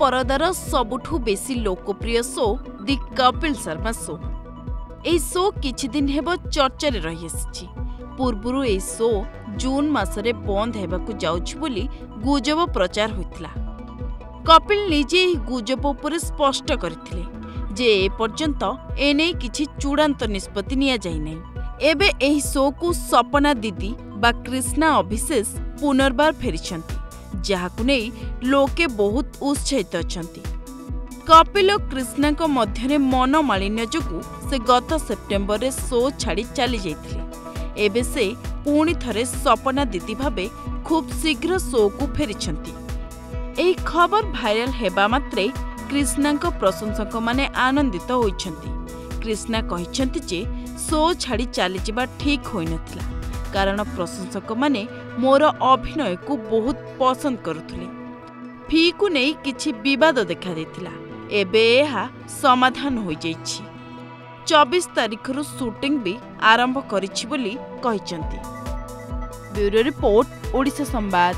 ପରଦାର ସବୁଠୁ ବେଶୀ ଲୋକପ୍ରିୟ show the Kapil Sharma show. ଏହି ଶୋ କିଛି ଦିନ ହେବ ଚର୍ଚ୍ଚାରେ ରହିଆସିଛି। ପୂର୍ବରୁ ଏହି ଶୋ ଜୁନ୍ ମାସରେ ବନ୍ଦ ହେବାକୁ ଯାଉଛି ବୋଲି ଗୁଜବ ପ୍ରଚାର ହୋଇଥିଲା। କପିଲ ନିଜେ ଏହି ଗୁଜବ ଉପରେ ସ୍ପଷ୍ଟ କରିଥିଲେ ଯେ ଏପର୍ଯ୍ୟନ୍ତ ଏନେଇ କିଛି ଚୂଡ଼ାନ୍ତ ନିଷ୍ପତ୍ତି ନିଆଯାଇନାହିଁ। ଏବେ ଏହି ଶୋକୁ ସପନା ଦିଦି ବା କ୍ରିଷ୍ଣା ଅଭିଶେଷ ପୁନର୍ବାର ଫେରିଛନ୍ତି। ଯାହାକୁ ନେଇ ଲୋକେ ବହୁତ ଉତ୍ସାହିତ ଅଛନ୍ତି। କପିଲ ଓ କ୍ରିଷ୍ଣାଙ୍କ ମଧ୍ୟରେ ମନମାଳିନ୍ୟ ଯୋଗୁଁ ସେ ଗତ ସେପ୍ଟେମ୍ବରରେ ଶୋ ଛାଡ଼ି ଚାଲିଯାଇଥିଲେ ଏବେ ସେ ପୁଣି ଥରେ ସପନା ଦିଦି ଭାବେ ଖୁବ୍ ଶୀଘ୍ର ଶୋକୁ ଫେରିଛନ୍ତି। ଏହି ଖବର ଭାଇରାଲ ହେବା ମାତ୍ରେ କ୍ରିଷ୍ଣାଙ୍କ ପ୍ରଶଂସକମାନେ ଆନନ୍ଦିତ ହୋଇଛନ୍ତି। କ୍ରିଷ୍ଣା କହିଛନ୍ତି ଯେ ଶୋ ଛାଡ଼ି ଚାଲିଯିବା ଠିକ୍ ହୋଇନଥିଲା। କାରଣ ପ୍ରଶଂସକମାନେ ମୋର ଅଭିନୟକୁ ବହୁତ ପସନ୍ଦ କରୁଥିଲେ। ଫିକୁ ନେଇ କିଛି ବିବାଦ ଦେଖାଦେଇଥିଲା ଏବେ ଏହା ସମାଧାନ ହୋଇଯାଇଛି। ଚବିଶ ତାରିଖରୁ ସୁଟିଂ ବି ଆରମ୍ଭ କରିଛି ବୋଲି କହିଛନ୍ତି। ବ୍ୟୁରୋ ରିପୋର୍ଟ ଓଡ଼ିଶା ସମ୍ବାଦ।